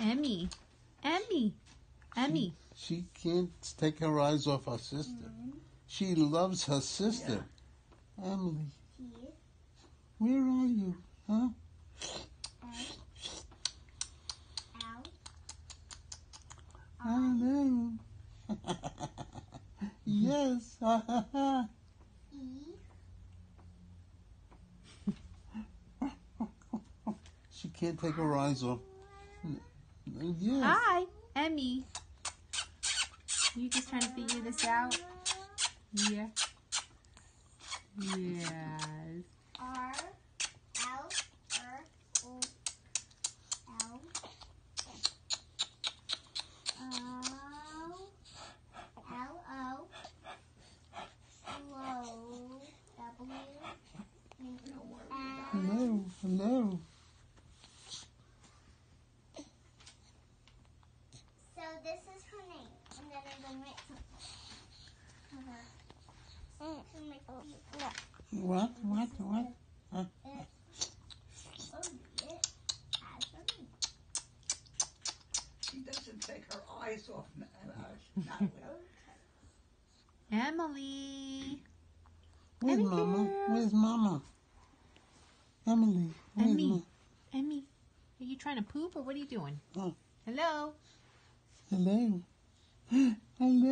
Emmy. Emmy. Emmy. She can't take her eyes off her sister. Mm-hmm. She loves her sister. Emily, Here. where are you? Huh? Out. Ah, Hello. yes. she can't take her eyes off. Yes. Hi, Emmy. You just trying to figure this out? Yeah. Yes. R. L. R. O. L. O. L. O. Low. W. L. Hello. What? What? What? Oh, yeah. As for me. She doesn't take her eyes off me. uh, Not well. Emily. Where's Emmy Mama? here. Where's Mama? Emily. Where's Emmy. Ma- Emmy. Are you trying to poop or what are you doing? Oh. Hello. Hello. Hello. Hi.